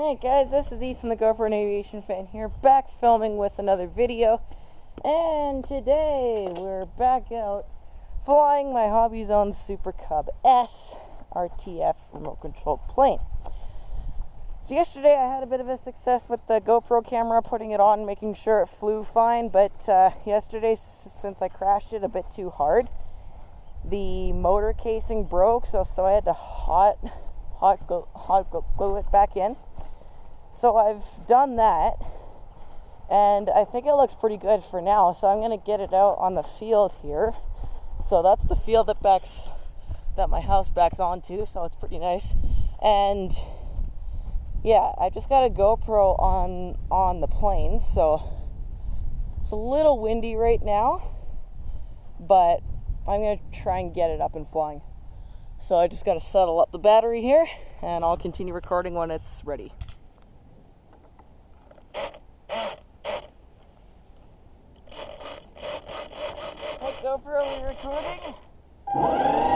Hey guys, this is Ethan the GoPro and Aviation fan here, back filming with another video. And today we're back out flying my HobbyZone Super Cub S RTF remote controlled plane. So yesterday I had a bit of a success with the GoPro camera, putting it on, making sure it flew fine. But uh, yesterday, since I crashed it a bit too hard, the motor casing broke. So so I had to hot hot hot glue it back in. So I've done that, and I think it looks pretty good for now. So I'm gonna get it out on the field here. So that's the field that backs that my house backs onto. So it's pretty nice, and yeah, I just got a GoPro on on the plane, so it's a little windy right now, but I'm gonna try and get it up and flying. So I just got to settle up the battery here, and I'll continue recording when it's ready. GoPro, you recording?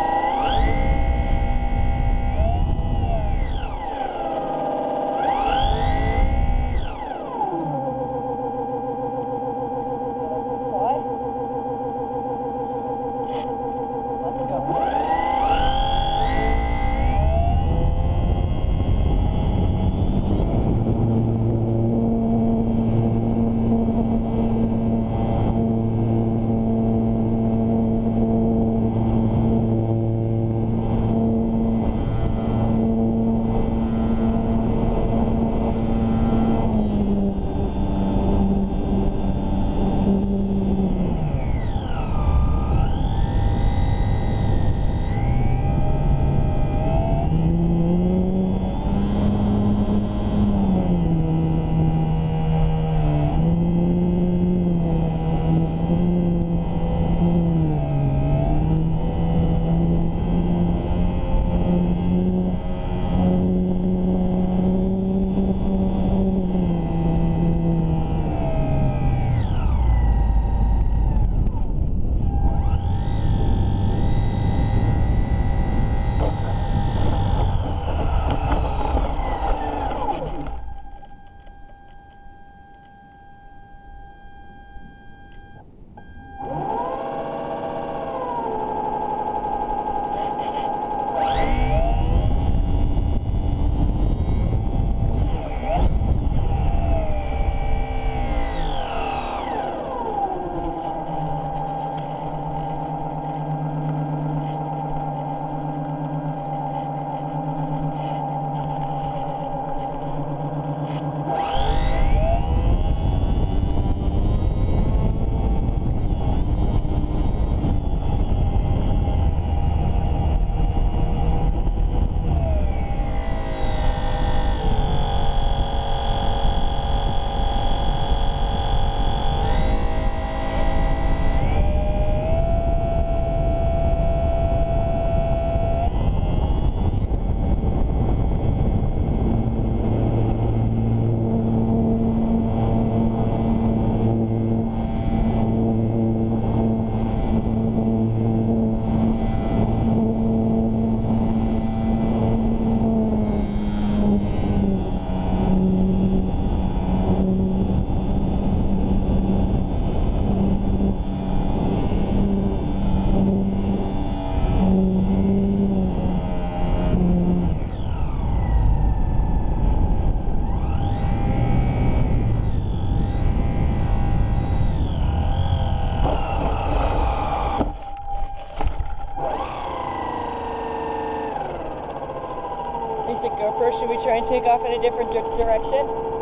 GoPro should we try and take off in a different direction?